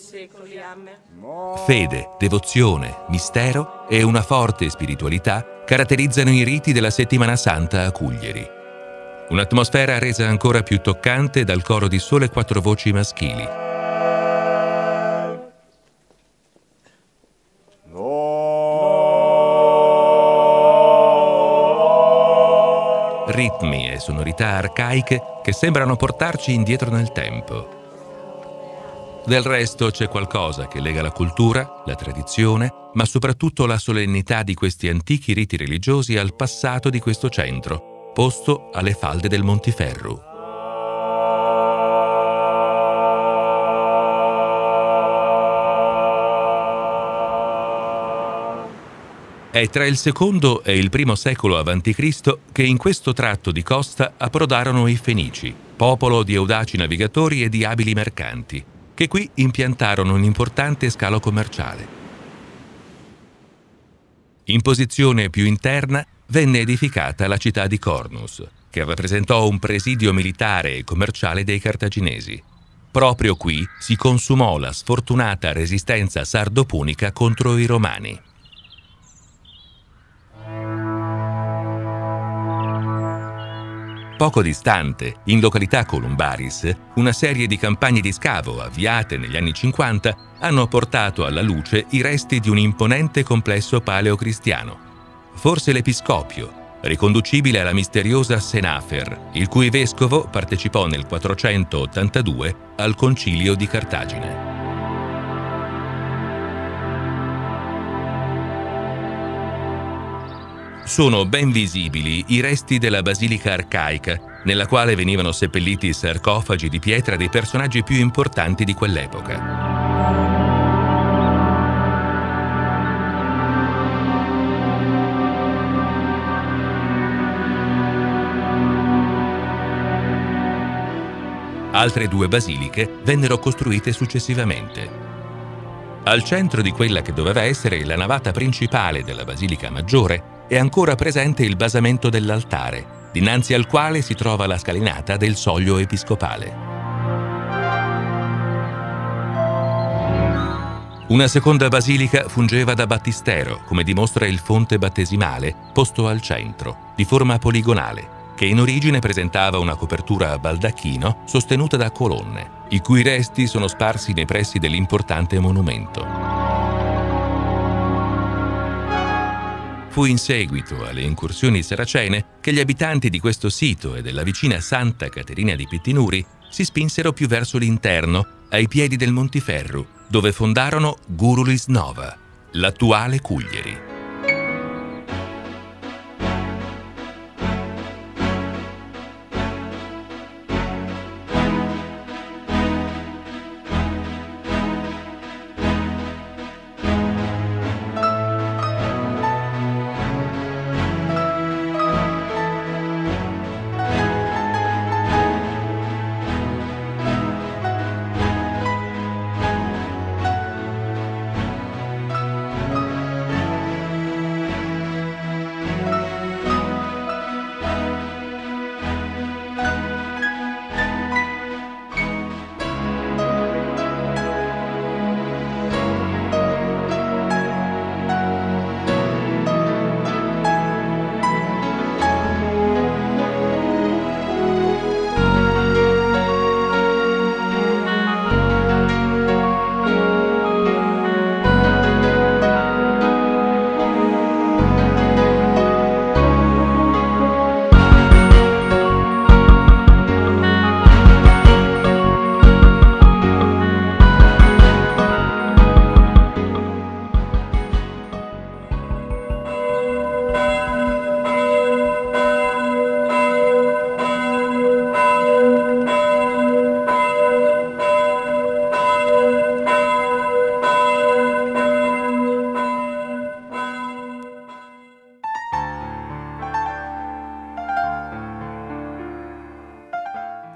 secoli. Amen. Fede, devozione, mistero e una forte spiritualità caratterizzano i riti della settimana santa a Cuglieri. Un'atmosfera resa ancora più toccante dal coro di sole quattro voci maschili. ritmi e sonorità arcaiche che sembrano portarci indietro nel tempo. Del resto c'è qualcosa che lega la cultura, la tradizione, ma soprattutto la solennità di questi antichi riti religiosi al passato di questo centro, posto alle falde del Montiferru. È tra il secondo e il primo secolo a.C. che in questo tratto di costa approdarono i Fenici, popolo di audaci navigatori e di abili mercanti, che qui impiantarono un importante scalo commerciale. In posizione più interna venne edificata la città di Cornus, che rappresentò un presidio militare e commerciale dei cartaginesi. Proprio qui si consumò la sfortunata resistenza sardopunica contro i romani. Poco distante, in località Columbaris, una serie di campagne di scavo avviate negli anni 50 hanno portato alla luce i resti di un imponente complesso paleocristiano. Forse l'Episcopio, riconducibile alla misteriosa Senafer, il cui vescovo partecipò nel 482 al concilio di Cartagine. Sono ben visibili i resti della basilica arcaica, nella quale venivano seppelliti sarcofagi di pietra dei personaggi più importanti di quell'epoca. Altre due basiliche vennero costruite successivamente. Al centro di quella che doveva essere la navata principale della Basilica Maggiore è ancora presente il basamento dell'altare, dinanzi al quale si trova la scalinata del soglio episcopale. Una seconda basilica fungeva da battistero, come dimostra il fonte battesimale posto al centro, di forma poligonale, che in origine presentava una copertura a baldacchino sostenuta da colonne, i cui resti sono sparsi nei pressi dell'importante monumento. Fu in seguito alle incursioni saracene che gli abitanti di questo sito e della vicina Santa Caterina di Pettinuri si spinsero più verso l'interno, ai piedi del Montiferru, dove fondarono Gurulis Nova, l'attuale Cuglieri.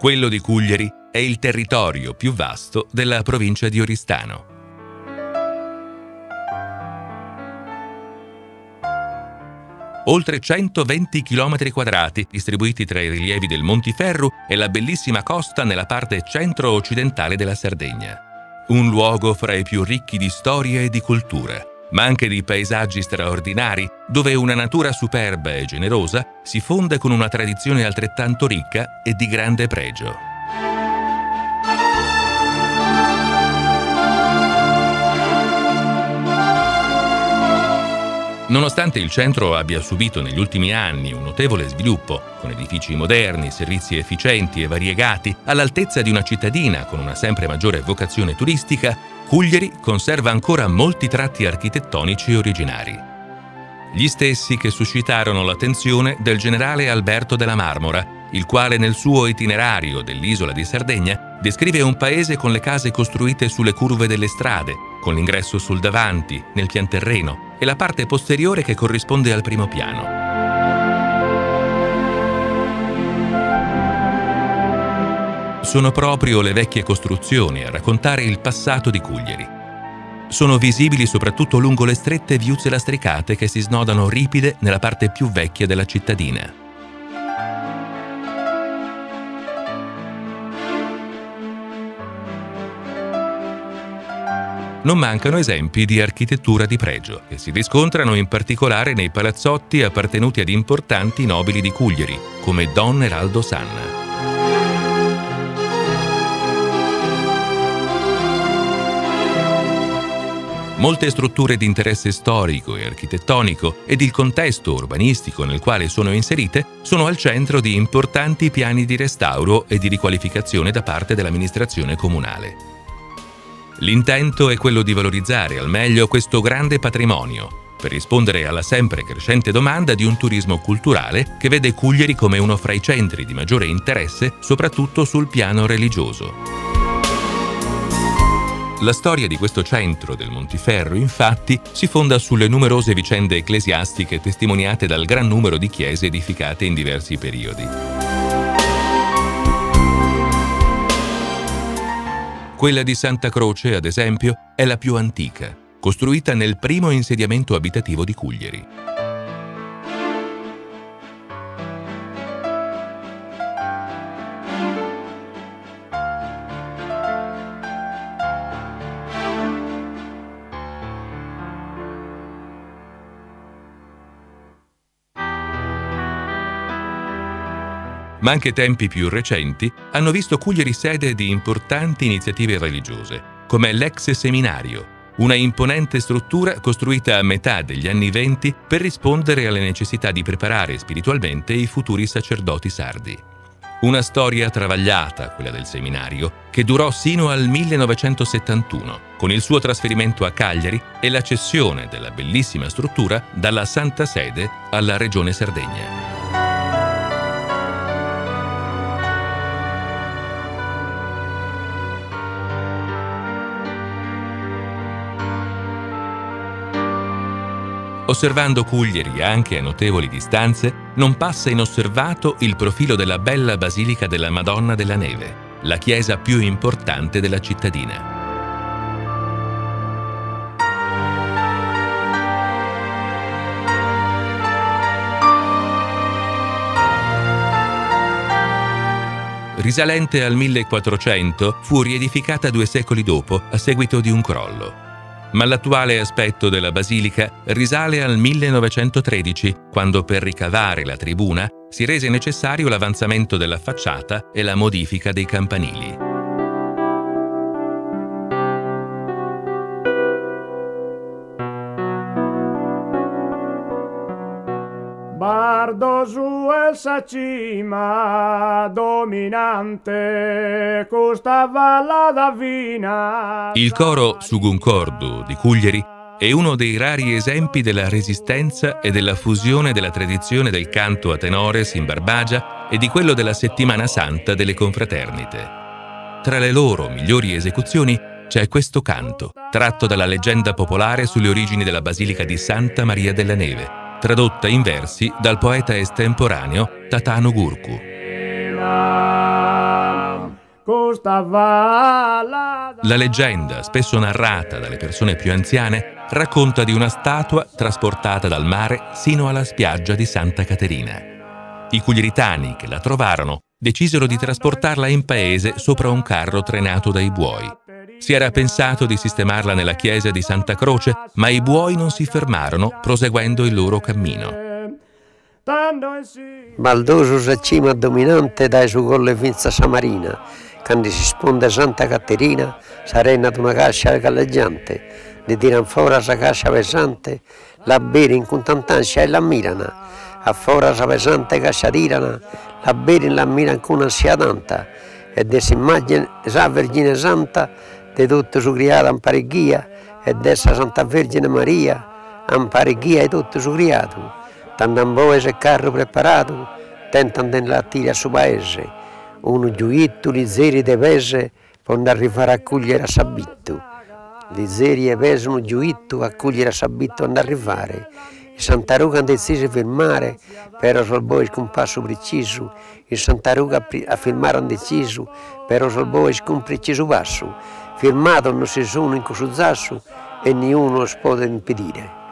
Quello di Cuglieri è il territorio più vasto della provincia di Oristano. Oltre 120 km quadrati distribuiti tra i rilievi del Montiferru e la bellissima costa nella parte centro-occidentale della Sardegna. un luogo fra i più ricchi di storia e di cultura, ma anche di paesaggi straordinari, dove una natura superba e generosa si fonde con una tradizione altrettanto ricca e di grande pregio. Nonostante il centro abbia subito negli ultimi anni un notevole sviluppo, con edifici moderni, servizi efficienti e variegati, all'altezza di una cittadina con una sempre maggiore vocazione turistica, Cuglieri conserva ancora molti tratti architettonici originari. Gli stessi che suscitarono l'attenzione del generale Alberto della Marmora, il quale nel suo itinerario dell'isola di Sardegna descrive un paese con le case costruite sulle curve delle strade, con l'ingresso sul davanti, nel pianterreno, e la parte posteriore che corrisponde al primo piano. Sono proprio le vecchie costruzioni a raccontare il passato di Cuglieri. Sono visibili soprattutto lungo le strette viuzze lastricate che si snodano ripide nella parte più vecchia della cittadina. Non mancano esempi di architettura di pregio, che si riscontrano in particolare nei palazzotti appartenuti ad importanti nobili di Cuglieri, come Don Eraldo Sanna. Molte strutture di interesse storico e architettonico ed il contesto urbanistico nel quale sono inserite sono al centro di importanti piani di restauro e di riqualificazione da parte dell'amministrazione comunale. L'intento è quello di valorizzare al meglio questo grande patrimonio, per rispondere alla sempre crescente domanda di un turismo culturale che vede Cuglieri come uno fra i centri di maggiore interesse, soprattutto sul piano religioso. La storia di questo centro del Montiferro, infatti, si fonda sulle numerose vicende ecclesiastiche testimoniate dal gran numero di chiese edificate in diversi periodi. Quella di Santa Croce, ad esempio, è la più antica, costruita nel primo insediamento abitativo di Cuglieri. Ma anche tempi più recenti hanno visto Cuglieri sede di importanti iniziative religiose, come l'ex seminario, una imponente struttura costruita a metà degli anni venti per rispondere alle necessità di preparare spiritualmente i futuri sacerdoti sardi. Una storia travagliata, quella del seminario, che durò sino al 1971, con il suo trasferimento a Cagliari e la cessione della bellissima struttura dalla Santa Sede alla Regione Sardegna. Osservando Cuglieri anche a notevoli distanze, non passa inosservato il profilo della bella Basilica della Madonna della Neve, la chiesa più importante della cittadina. Risalente al 1400, fu riedificata due secoli dopo a seguito di un crollo ma l'attuale aspetto della basilica risale al 1913, quando per ricavare la tribuna si rese necessario l'avanzamento della facciata e la modifica dei campanili. Bardo su essa cima dominante questa valla davvina Il coro su Guncordo di Cuglieri è uno dei rari esempi della resistenza e della fusione della tradizione del canto a tenores in Barbagia e di quello della settimana santa delle confraternite. Tra le loro migliori esecuzioni c'è questo canto, tratto dalla leggenda popolare sulle origini della Basilica di Santa Maria della Neve, tradotta in versi dal poeta estemporaneo Tatano Gurku. La leggenda, spesso narrata dalle persone più anziane, racconta di una statua trasportata dal mare sino alla spiaggia di Santa Caterina. I cuglieritani che la trovarono decisero di trasportarla in paese sopra un carro trenato dai buoi. Si era pensato di sistemarla nella chiesa di Santa Croce, ma i buoi non si fermarono, proseguendo il loro cammino. Baldoso se cima dominante dai su colle finza samarina, quando si sponde Santa Caterina, sarena di una cascia galleggiante, di tiran fuori sa cascia pesante, la bere in contantancia e la mirano, a fuori sa pesante cascia tirana, la bere la mirano con ansia tanta, e de immagine sa Vergine Santa, di tutto su creato ampareghia, e dessa Santa Vergine Maria, ampareghia e tutto su creato Tandamboes e carro preparato, tentano di lattire a suo paese, un giuitto di zeri de pese per arrivare a cogliere a sabitto. Di zeri e pese un giuitto a cogliere a sabitto ad arrivare. Il Santa Ruga hanno deciso di firmare, però sul bois con passo preciso. Il Santa Ruga a firmare hanno deciso, però bois con preciso passo. Firmato non si sono in cosuzzasso e nessuno si può impedire.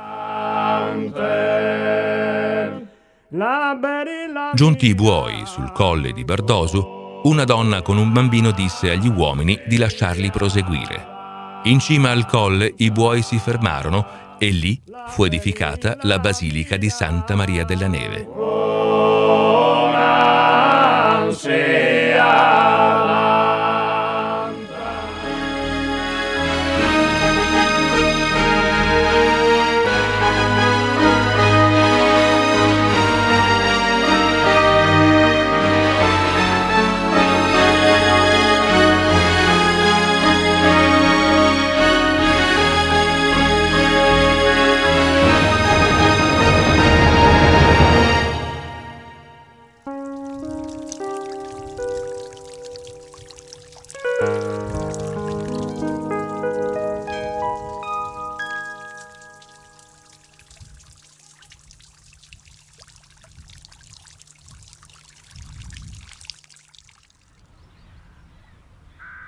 Giunti i buoi sul colle di Bardoso, una donna con un bambino disse agli uomini di lasciarli proseguire. In cima al colle i buoi si fermarono e lì fu edificata la basilica di Santa Maria della Neve.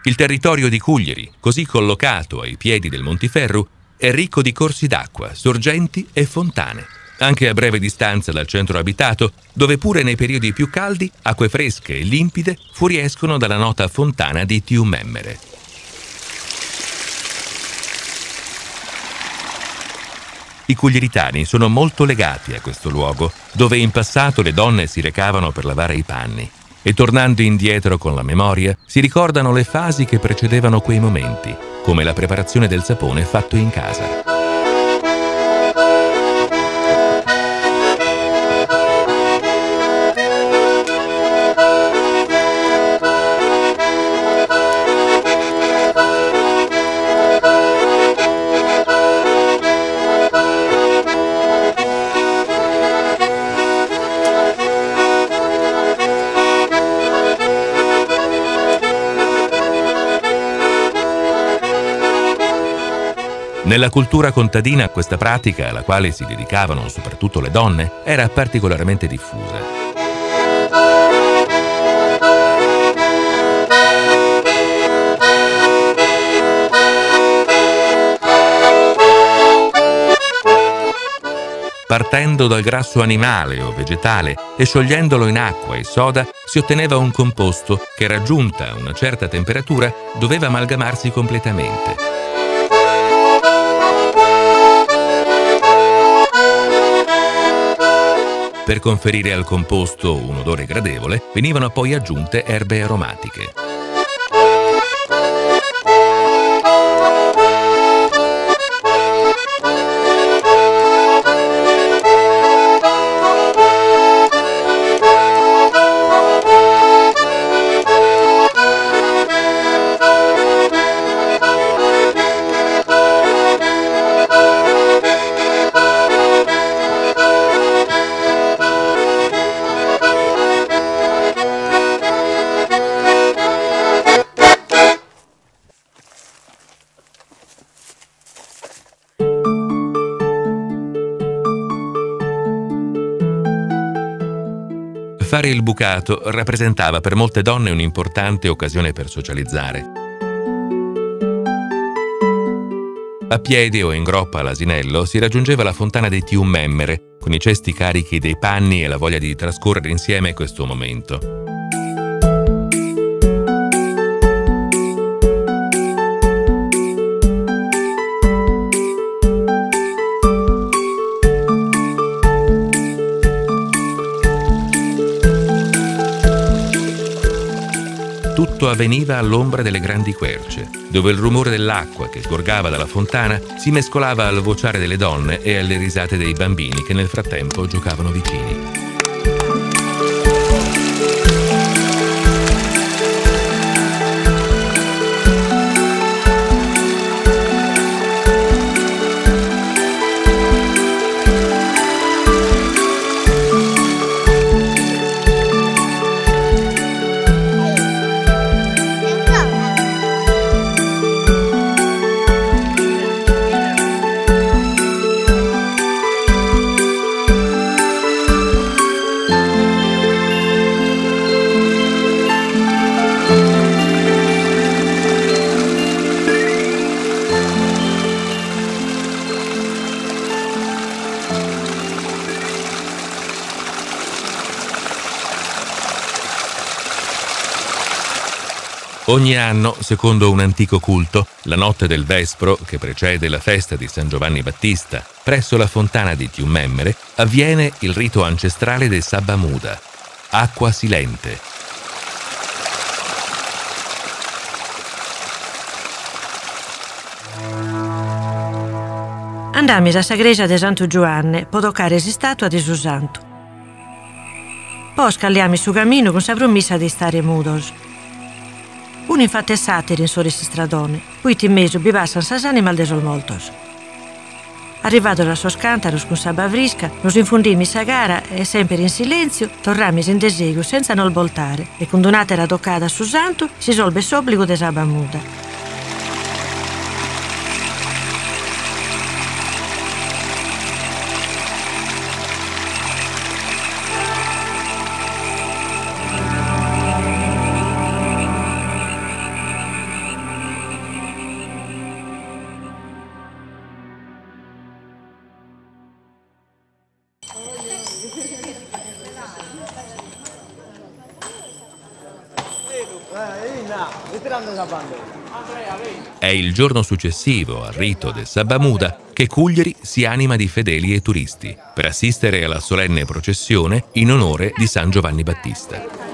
Il territorio di Cuglieri, così collocato ai piedi del Montiferru, è ricco di corsi d'acqua, sorgenti e fontane, anche a breve distanza dal centro abitato, dove pure nei periodi più caldi acque fresche e limpide fuoriescono dalla nota fontana di Tiumemmere. I cuglieritani sono molto legati a questo luogo, dove in passato le donne si recavano per lavare i panni e tornando indietro con la memoria si ricordano le fasi che precedevano quei momenti, come la preparazione del sapone fatto in casa. Nella cultura contadina questa pratica, alla quale si dedicavano soprattutto le donne, era particolarmente diffusa. Partendo dal grasso animale o vegetale e sciogliendolo in acqua e soda, si otteneva un composto che, raggiunta una certa temperatura, doveva amalgamarsi completamente. Per conferire al composto un odore gradevole, venivano poi aggiunte erbe aromatiche. Fare il bucato rappresentava per molte donne un'importante occasione per socializzare. A piedi o in groppa all'asinello si raggiungeva la fontana dei Tiummemmere, con i cesti carichi dei panni e la voglia di trascorrere insieme questo momento. Tutto avveniva all'ombra delle grandi querce, dove il rumore dell'acqua che sgorgava dalla fontana si mescolava al vociare delle donne e alle risate dei bambini che nel frattempo giocavano vicini. Ogni anno, secondo un antico culto, la notte del Vespro, che precede la festa di San Giovanni Battista, presso la fontana di Tiummemmere, avviene il rito ancestrale del Sabbamuda, acqua silente. Andammi alla sagresia di Santo Giovanni per toccare si statua di suo santo. Poi scalliamo su cammino con sa promessa di stare mudos. Infatti satiri in sorisi stradone, poi ti meso bi passano sas animal de moltos. Arrivato alla sua scantaros con sabba frisca, nos infundimmi sa gara e sempre in silenzio torrammi in desego senza non voltare e con donata toccata su santo si solve s'obbligo de sabba muda. Il giorno successivo al rito del Sabbamuda che Cuglieri si anima di fedeli e turisti per assistere alla solenne processione in onore di San Giovanni Battista.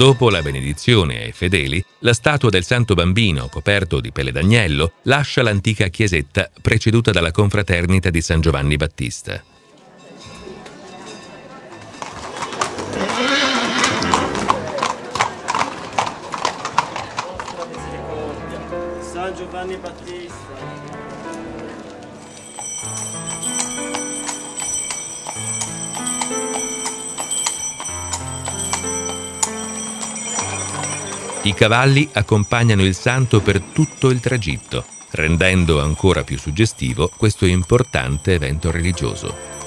Dopo la benedizione ai fedeli, la statua del Santo Bambino, coperto di pelle d'agnello, lascia l'antica chiesetta preceduta dalla confraternita di San Giovanni Battista. Giovanni Battista. I cavalli accompagnano il santo per tutto il tragitto, rendendo ancora più suggestivo questo importante evento religioso.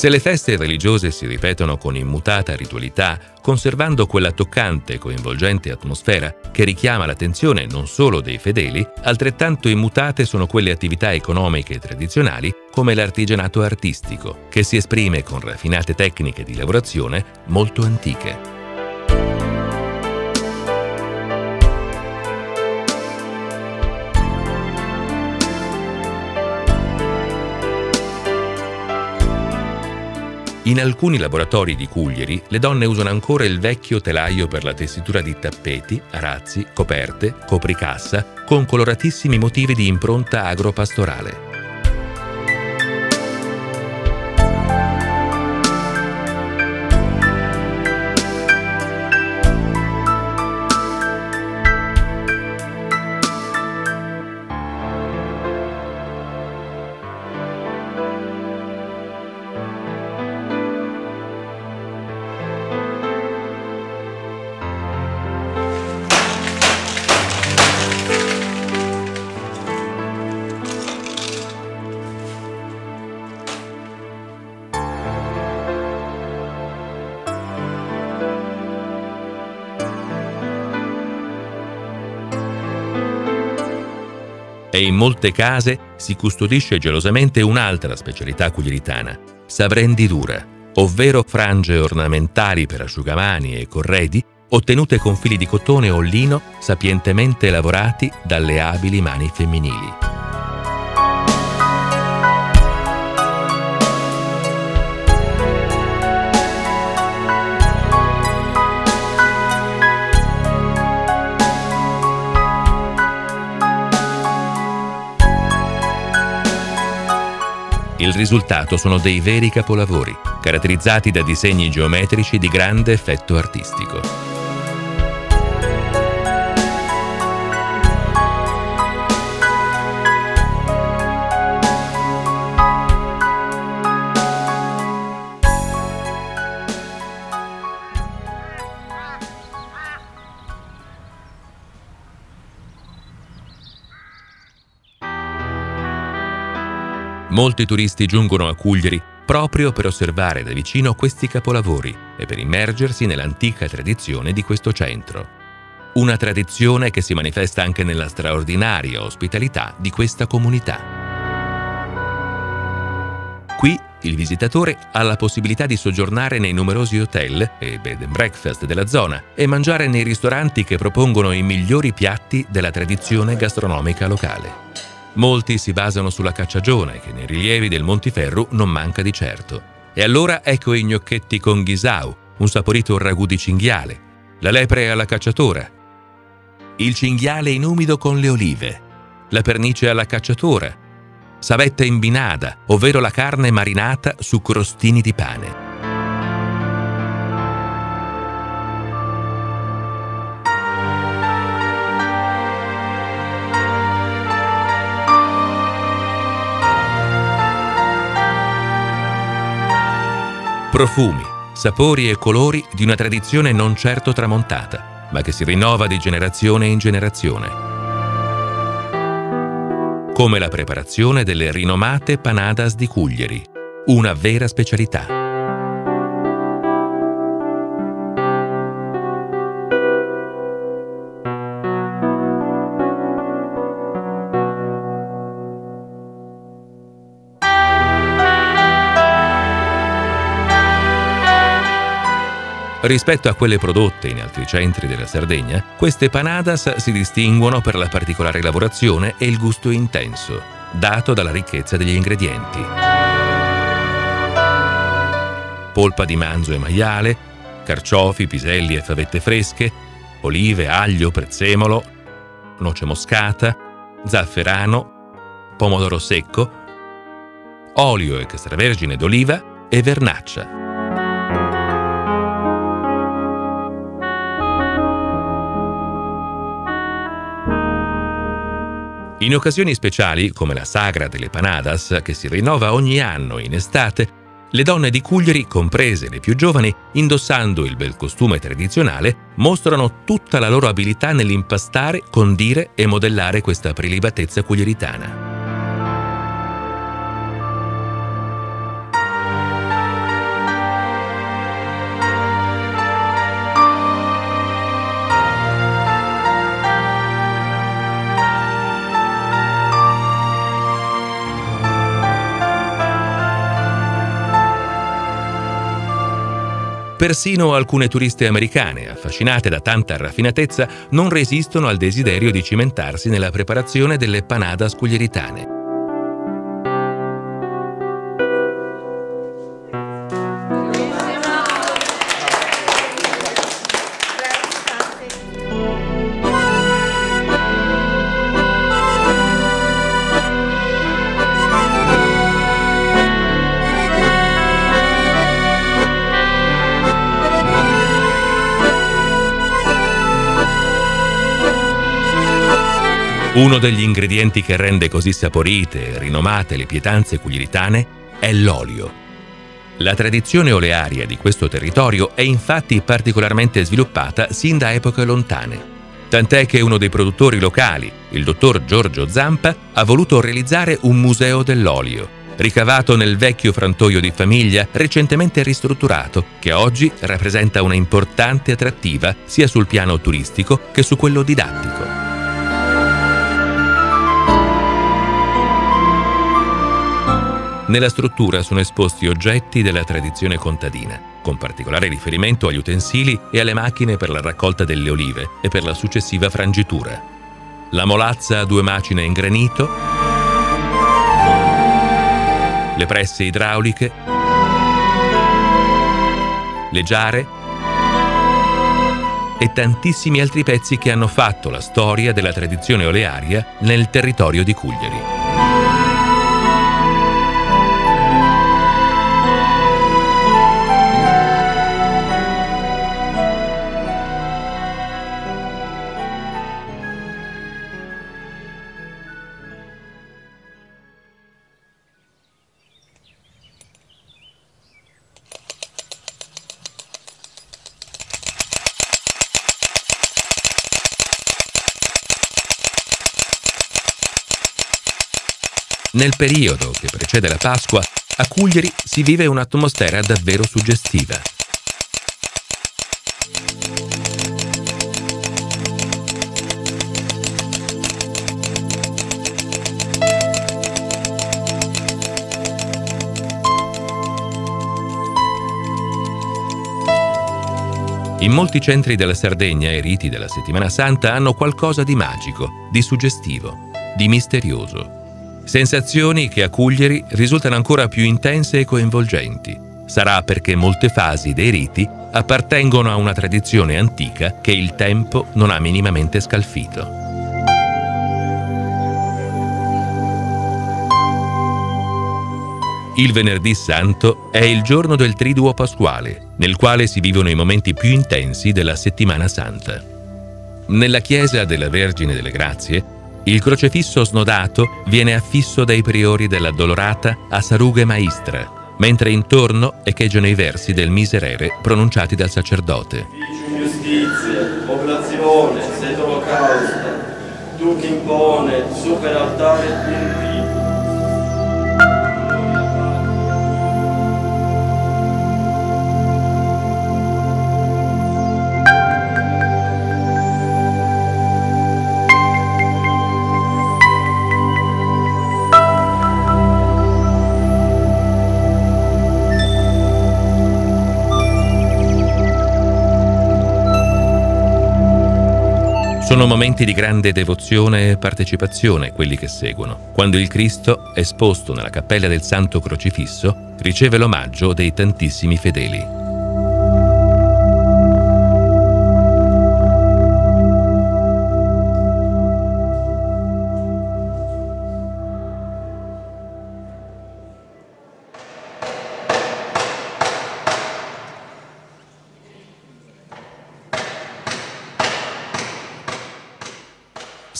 Se le feste religiose si ripetono con immutata ritualità, conservando quella toccante e coinvolgente atmosfera che richiama l'attenzione non solo dei fedeli, altrettanto immutate sono quelle attività economiche tradizionali come l'artigianato artistico, che si esprime con raffinate tecniche di lavorazione molto antiche. In alcuni laboratori di Cuglieri le donne usano ancora il vecchio telaio per la tessitura di tappeti, arazzi, coperte, copricassa, con coloratissimi motivi di impronta agropastorale. Molte case si custodisce gelosamente un'altra specialità cuglieritana, savrendidura, ovvero frange ornamentali per asciugamani e corredi ottenute con fili di cotone o lino sapientemente lavorati dalle abili mani femminili. Il risultato sono dei veri capolavori, caratterizzati da disegni geometrici di grande effetto artistico. Molti turisti giungono a Cuglieri proprio per osservare da vicino questi capolavori e per immergersi nell'antica tradizione di questo centro. Una tradizione che si manifesta anche nella straordinaria ospitalità di questa comunità. Qui il visitatore ha la possibilità di soggiornare nei numerosi hotel e bed and breakfast della zona e mangiare nei ristoranti che propongono i migliori piatti della tradizione gastronomica locale. Molti si basano sulla cacciagione, che nei rilievi del Montiferru non manca di certo. E allora ecco i gnocchetti con ghisau, un saporito ragù di cinghiale, la lepre alla cacciatora, il cinghiale in umido con le olive, la pernice alla cacciatora, savetta in binada, ovvero la carne marinata su crostini di pane. Profumi, sapori e colori di una tradizione non certo tramontata, ma che si rinnova di generazione in generazione. Come la preparazione delle rinomate panadas di Cuglieri, una vera specialità. Rispetto a quelle prodotte in altri centri della Sardegna, queste panadas si distinguono per la particolare lavorazione e il gusto intenso, dato dalla ricchezza degli ingredienti. Polpa di manzo e maiale, carciofi, piselli e favette fresche, olive, aglio, prezzemolo, noce moscata, zafferano, pomodoro secco, olio extravergine d'oliva e vernaccia. In occasioni speciali, come la Sagra delle Panadas, che si rinnova ogni anno in estate, le donne di Cuglieri, comprese le più giovani, indossando il bel costume tradizionale, mostrano tutta la loro abilità nell'impastare, condire e modellare questa prelibatezza cuglieritana. Persino alcune turiste americane, affascinate da tanta raffinatezza, non resistono al desiderio di cimentarsi nella preparazione delle panadas cuglieritane. Uno degli ingredienti che rende così saporite e rinomate le pietanze cugliritane è l'olio. La tradizione olearia di questo territorio è infatti particolarmente sviluppata sin da epoche lontane. Tant'è che uno dei produttori locali, il dottor Giorgio Zampa, ha voluto realizzare un museo dell'olio, ricavato nel vecchio frantoio di famiglia recentemente ristrutturato, che oggi rappresenta una importante attrattiva sia sul piano turistico che su quello didattico. Nella struttura sono esposti oggetti della tradizione contadina, con particolare riferimento agli utensili e alle macchine per la raccolta delle olive e per la successiva frangitura. La molazza a due macine in granito, le presse idrauliche, le giare e tantissimi altri pezzi che hanno fatto la storia della tradizione olearia nel territorio di Cugliari. Nel periodo che precede la Pasqua, a Cuglieri si vive un'atmosfera davvero suggestiva. In molti centri della Sardegna i riti della settimana santa hanno qualcosa di magico, di suggestivo, di misterioso. Sensazioni che a Cuglieri risultano ancora più intense e coinvolgenti. Sarà perché molte fasi dei riti appartengono a una tradizione antica che il tempo non ha minimamente scalfito. Il venerdì santo è il giorno del triduo pasquale, nel quale si vivono i momenti più intensi della settimana santa. Nella chiesa della Vergine delle Grazie il crocefisso snodato viene affisso dai priori della Dolorata a Sarughe Maistra, mentre intorno echeggiano i versi del Miserere pronunciati dal sacerdote. Tu che impone, super altare di Sono momenti di grande devozione e partecipazione quelli che seguono, quando il Cristo, esposto nella cappella del Santo Crocifisso, riceve l'omaggio dei tantissimi fedeli.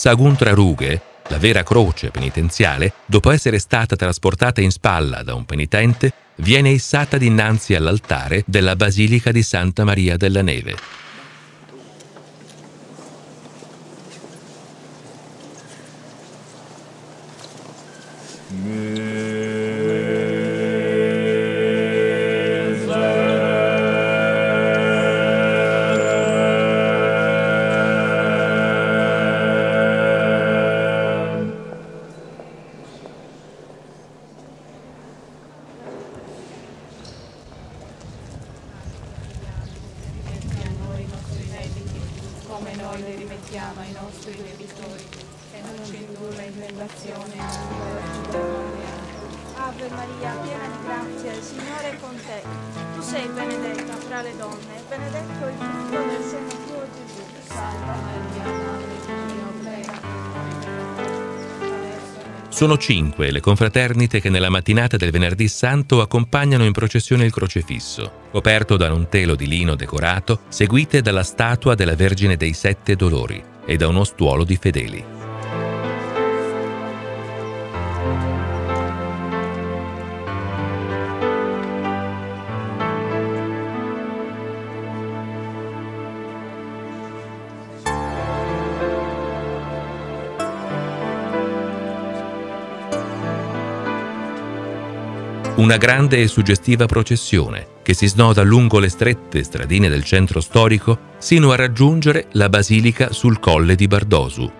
Saguntra Rughe, la vera croce penitenziale, dopo essere stata trasportata in spalla da un penitente, viene issata dinanzi all'altare della Basilica di Santa Maria della Neve. Sono cinque le confraternite che nella mattinata del venerdì santo accompagnano in processione il crocefisso, coperto da un telo di lino decorato, seguite dalla statua della Vergine dei Sette Dolori e da uno stuolo di fedeli. Una grande e suggestiva processione che si snoda lungo le strette stradine del centro storico sino a raggiungere la basilica sul colle di Bardosu.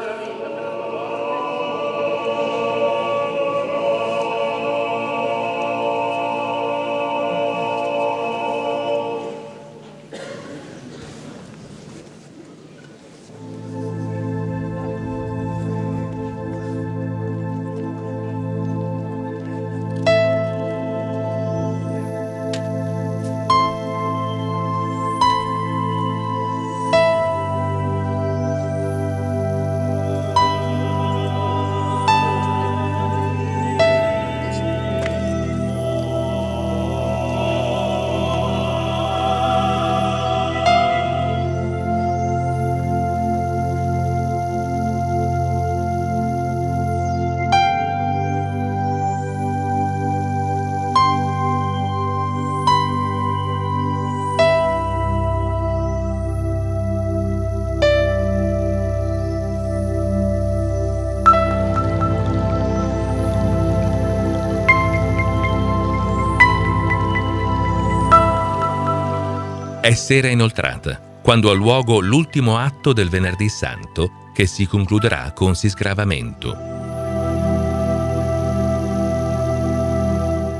È sera inoltrata, quando ha luogo l'ultimo atto del Venerdì Santo che si concluderà con sisgravamento.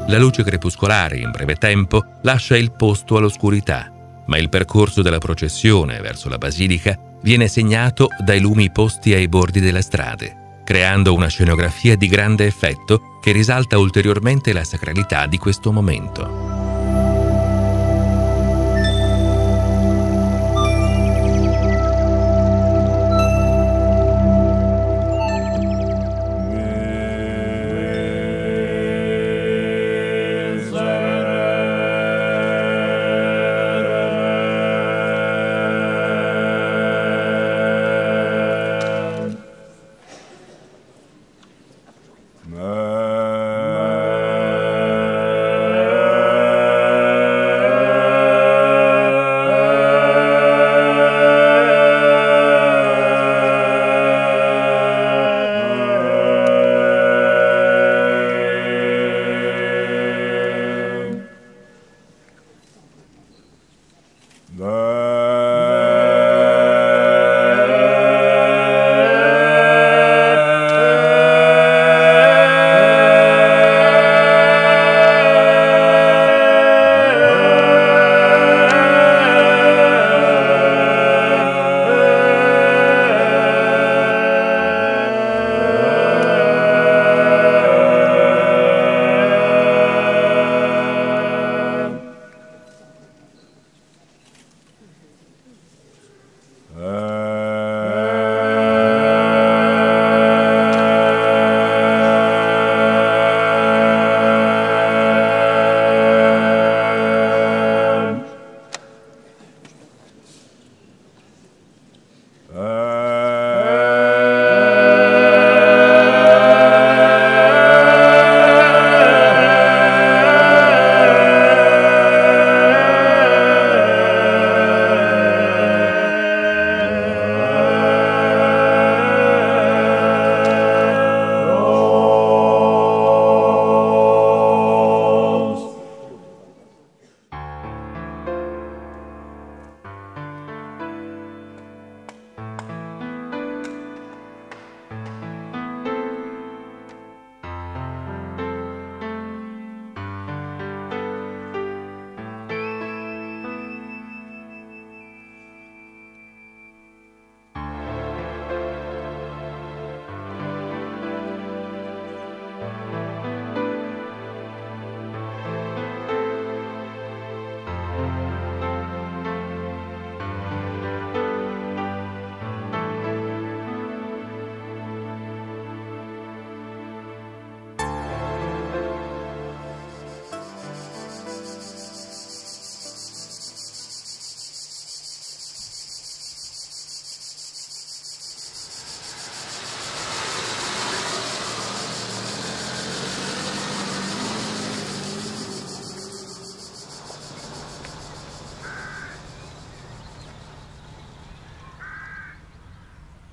La luce crepuscolare in breve tempo lascia il posto all'oscurità, ma il percorso della processione verso la basilica viene segnato dai lumi posti ai bordi delle strade, creando una scenografia di grande effetto che risalta ulteriormente la sacralità di questo momento.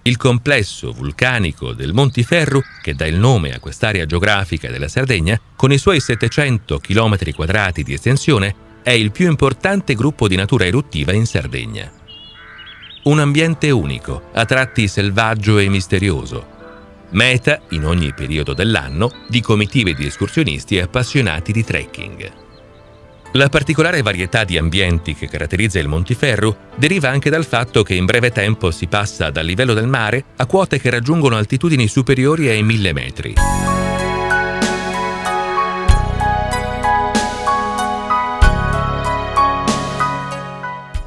Il complesso vulcanico del Montiferru, che dà il nome a quest'area geografica della Sardegna, con i suoi 700 km quadrati di estensione, è il più importante gruppo di natura eruttiva in Sardegna. Un ambiente unico, a tratti selvaggio e misterioso. Meta, in ogni periodo dell'anno, di comitive di escursionisti appassionati di trekking. La particolare varietà di ambienti che caratterizza il Montiferru deriva anche dal fatto che in breve tempo si passa dal livello del mare a quote che raggiungono altitudini superiori ai 1000 metri.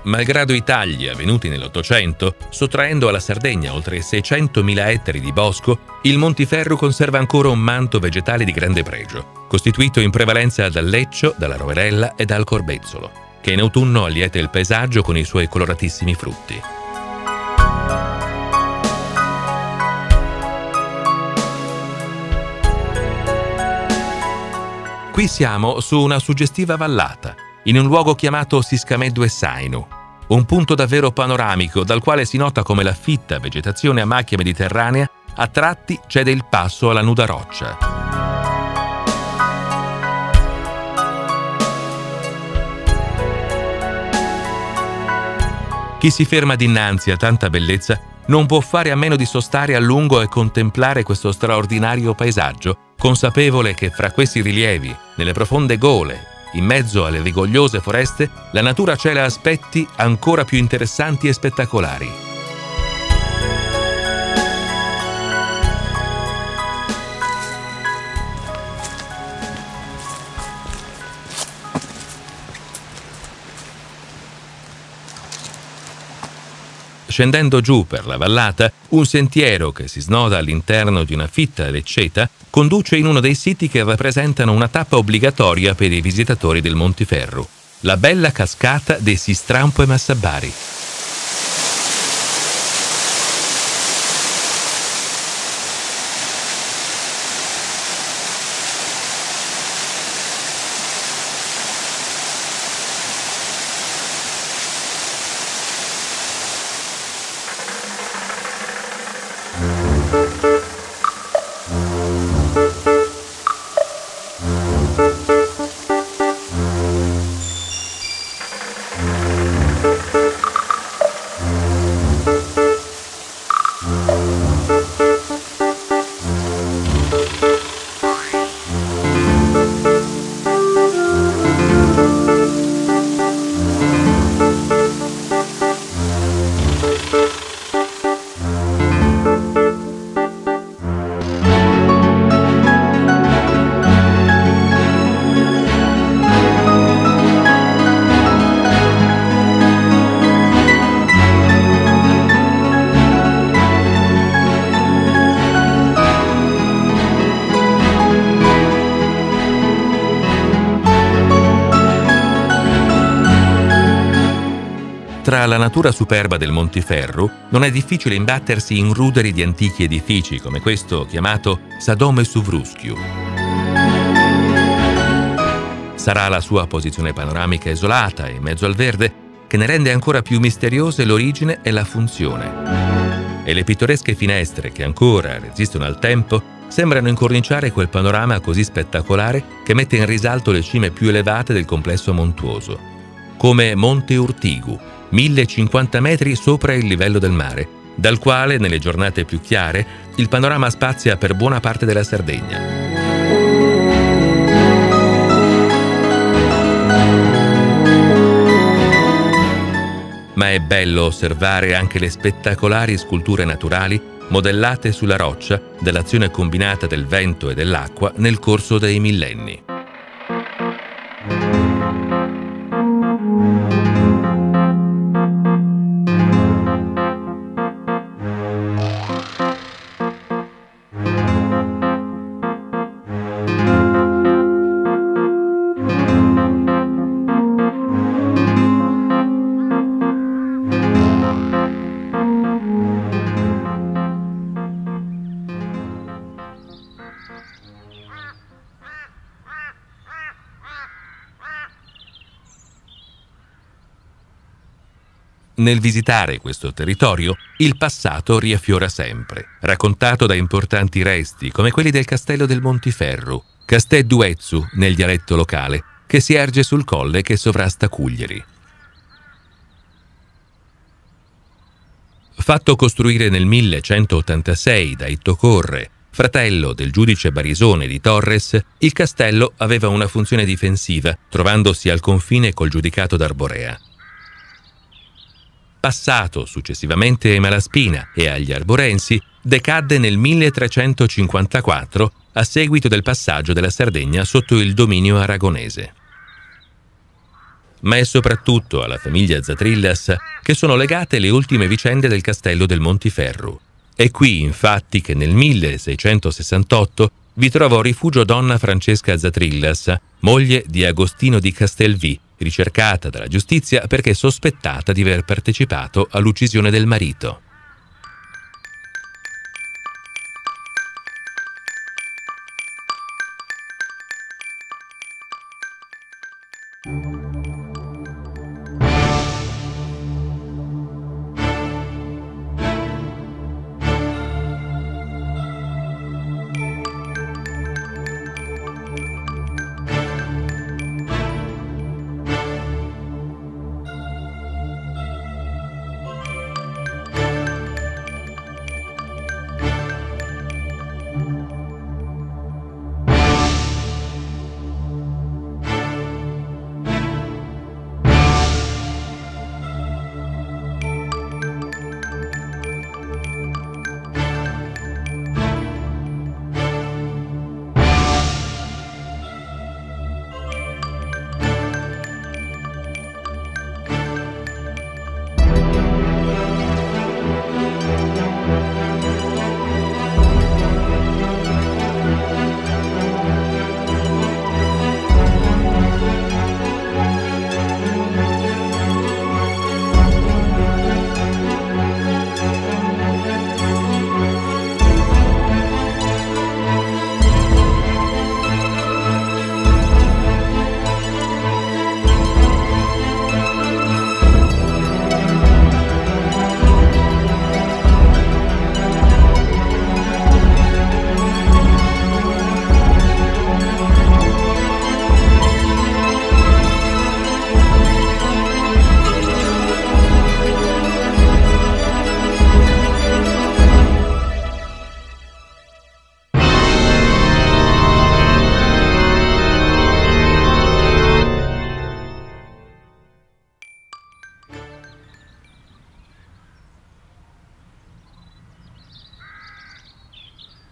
Malgrado i tagli avvenuti nell'Ottocento, sottraendo alla Sardegna oltre 600.000 ettari di bosco, il Montiferru conserva ancora un manto vegetale di grande pregio, costituito in prevalenza dal leccio, dalla roverella e dal corbezzolo, che in autunno allieta il paesaggio con i suoi coloratissimi frutti. Qui siamo su una suggestiva vallata, in un luogo chiamato Siscameddu e Sainu, un punto davvero panoramico dal quale si nota come la fitta vegetazione a macchia mediterranea a tratti cede il passo alla nuda roccia. Chi si ferma dinanzi a tanta bellezza non può fare a meno di sostare a lungo e contemplare questo straordinario paesaggio, consapevole che fra questi rilievi, nelle profonde gole in mezzo alle rigogliose foreste, la natura cela aspetti ancora più interessanti e spettacolari. Scendendo giù per la vallata, un sentiero che si snoda all'interno di una fitta lecceta conduce in uno dei siti che rappresentano una tappa obbligatoria per i visitatori del Montiferru, la bella cascata dei Sistrampo e Massabari. Tra la natura superba del Montiferru non è difficile imbattersi in ruderi di antichi edifici come questo chiamato Sadome Suvruschio. Sarà la sua posizione panoramica isolata in mezzo al verde che ne rende ancora più misteriose l'origine e la funzione. E le pittoresche finestre che ancora resistono al tempo sembrano incorniciare quel panorama così spettacolare che mette in risalto le cime più elevate del complesso montuoso, come Monte Urtigu, 1050 metri sopra il livello del mare, dal quale, nelle giornate più chiare, il panorama spazia per buona parte della Sardegna. Ma è bello osservare anche le spettacolari sculture naturali modellate sulla roccia dall'azione combinata del vento e dell'acqua nel corso dei millenni. Nel visitare questo territorio, il passato riaffiora sempre, raccontato da importanti resti come quelli del castello del Montiferru, Castel Duezzu nel dialetto locale, che si erge sul colle che sovrasta Cuglieri. Fatto costruire nel 1186 da Itto Corre, fratello del giudice Barisone di Torres, il castello aveva una funzione difensiva, trovandosi al confine col giudicato d'Arborea. Passato successivamente ai Malaspina e agli Arborensi, decadde nel 1354 a seguito del passaggio della Sardegna sotto il dominio aragonese. Ma è soprattutto alla famiglia Zatrillas che sono legate le ultime vicende del castello del Montiferru. È qui, infatti, che nel 1668 vi trovò rifugio donna Francesca Zatrillas, moglie di Agostino di Castelvi, ricercata dalla giustizia perché sospettata di aver partecipato all'uccisione del marito.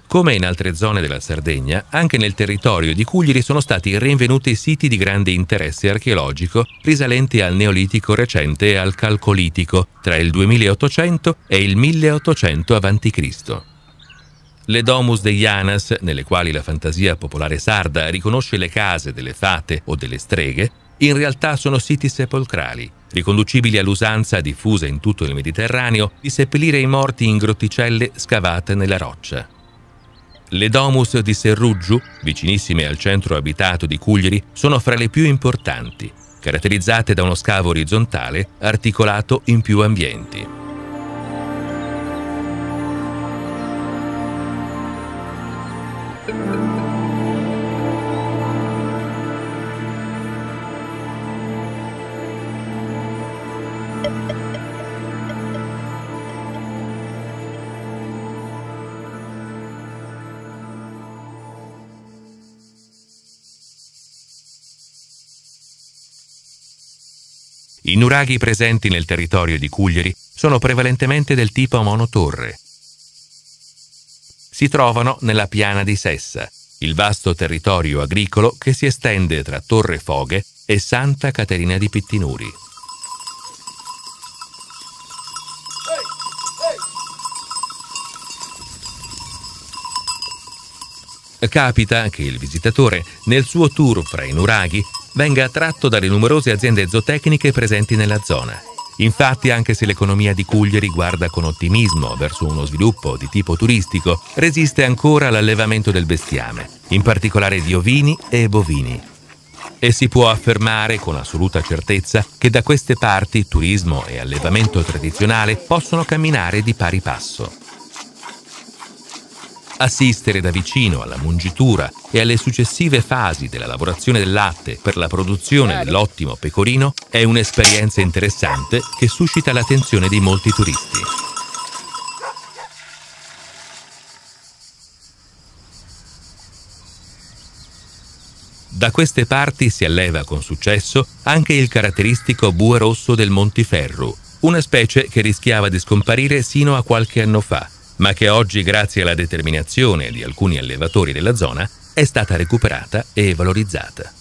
Come in altre zone della Sardegna, anche nel territorio di Cuglieri sono stati rinvenuti siti di grande interesse archeologico risalenti al Neolitico recente e al Calcolitico, tra il 2800 e il 1800 a.C. Le domus de Janas, nelle quali la fantasia popolare sarda riconosce le case delle fate o delle streghe, in realtà sono siti sepolcrali, riconducibili all'usanza diffusa in tutto il Mediterraneo di seppellire i morti in grotticelle scavate nella roccia. Le domus di Serruggiu, vicinissime al centro abitato di Cuglieri, sono fra le più importanti, caratterizzate da uno scavo orizzontale articolato in più ambienti. I nuraghi presenti nel territorio di Cuglieri sono prevalentemente del tipo monotorre. Si trovano nella piana di Sessa, il vasto territorio agricolo che si estende tra Torre Foghe e Santa Caterina di Pittinuri. Capita che il visitatore, nel suo tour fra i nuraghi, venga attratto dalle numerose aziende zootecniche presenti nella zona. Infatti, anche se l'economia di Cuglieri guarda con ottimismo verso uno sviluppo di tipo turistico, resiste ancora all'allevamento del bestiame, in particolare di ovini e bovini. e si può affermare con assoluta certezza che da queste parti turismo e allevamento tradizionale possono camminare di pari passo. Assistere da vicino alla mungitura e alle successive fasi della lavorazione del latte per la produzione dell'ottimo pecorino è un'esperienza interessante che suscita l'attenzione di molti turisti. Da queste parti si alleva con successo anche il caratteristico bue rosso del Montiferru, una specie che rischiava di scomparire sino a qualche anno fa, ma che oggi, grazie alla determinazione di alcuni allevatori della zona, è stata recuperata e valorizzata.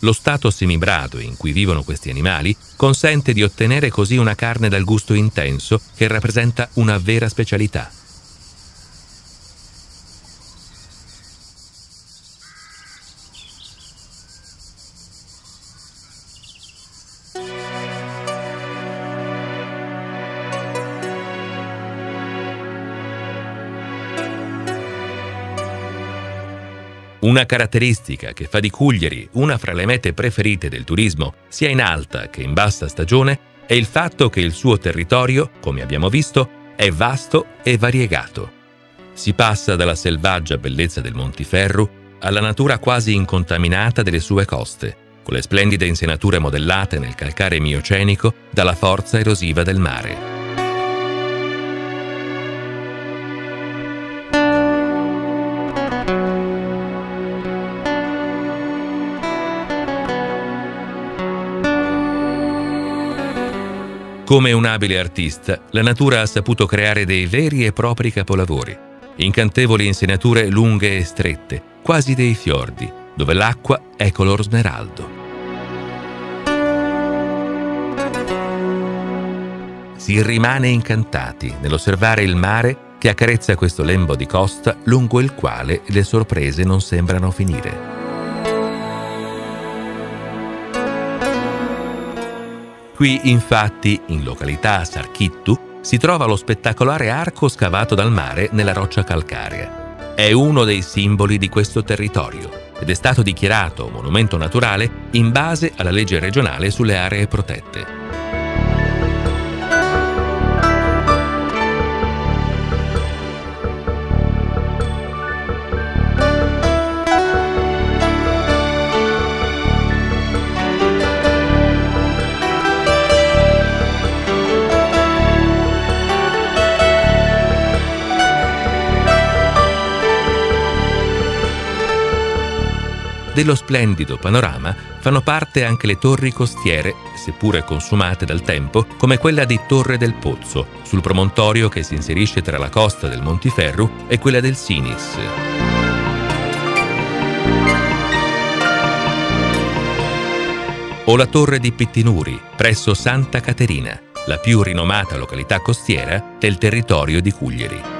Lo stato semibrado in cui vivono questi animali consente di ottenere così una carne dal gusto intenso che rappresenta una vera specialità. Una caratteristica che fa di Cuglieri una fra le mete preferite del turismo, sia in alta che in bassa stagione, è il fatto che il suo territorio, come abbiamo visto, è vasto e variegato. Si passa dalla selvaggia bellezza del Montiferru alla natura quasi incontaminata delle sue coste, con le splendide insenature modellate nel calcare miocenico dalla forza erosiva del mare. Come un abile artista, la natura ha saputo creare dei veri e propri capolavori, incantevoli insenature lunghe e strette, quasi dei fiordi, dove l'acqua è color smeraldo. Si rimane incantati nell'osservare il mare che accarezza questo lembo di costa lungo il quale le sorprese non sembrano finire. Qui, infatti, in località Sarchittu, si trova lo spettacolare arco scavato dal mare nella roccia calcarea. È uno dei simboli di questo territorio ed è stato dichiarato monumento naturale in base alla legge regionale sulle aree protette. Dello splendido panorama fanno parte anche le torri costiere, seppure consumate dal tempo, come quella di Torre del Pozzo, sul promontorio che si inserisce tra la costa del Montiferru e quella del Sinis. O la torre di Pittinuri, presso Santa Caterina, la più rinomata località costiera del territorio di Cuglieri.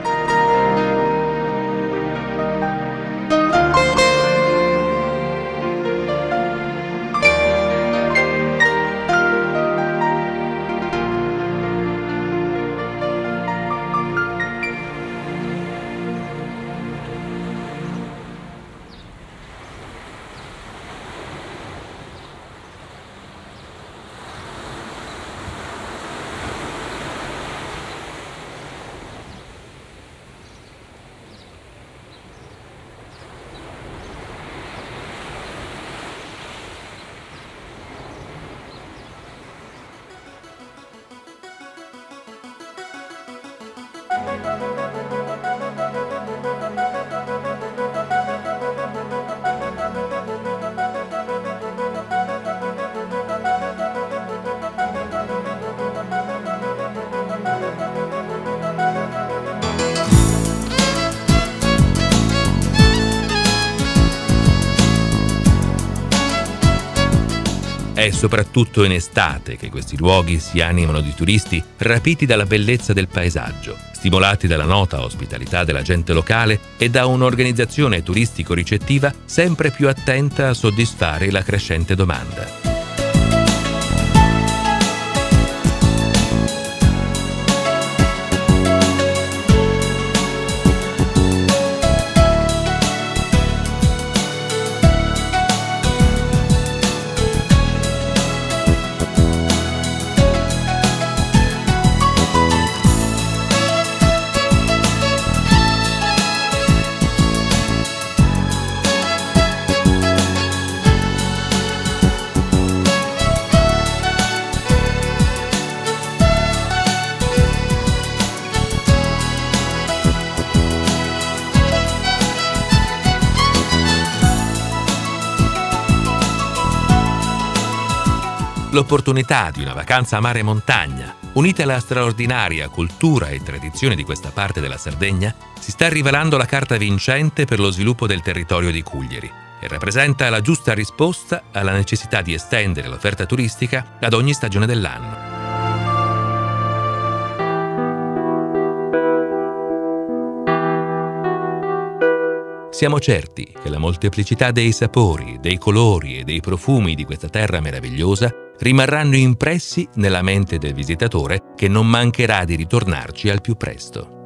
Soprattutto in estate che questi luoghi si animano di turisti rapiti dalla bellezza del paesaggio, stimolati dalla nota ospitalità della gente locale e da un'organizzazione turistico-ricettiva sempre più attenta a soddisfare la crescente domanda. L'opportunità di una vacanza a mare e montagna, unita alla straordinaria cultura e tradizione di questa parte della Sardegna, si sta rivelando la carta vincente per lo sviluppo del territorio di Cuglieri e rappresenta la giusta risposta alla necessità di estendere l'offerta turistica ad ogni stagione dell'anno. Siamo certi che la molteplicità dei sapori, dei colori e dei profumi di questa terra meravigliosa rimarranno impressi nella mente del visitatore che non mancherà di ritornarci al più presto.